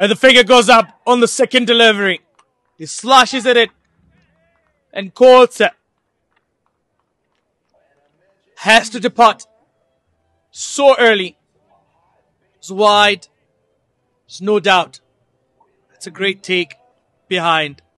And the finger goes up on the second delivery. He slashes at it and calls it. Has to depart so early. It's wide. There's no doubt. It's a great take behind.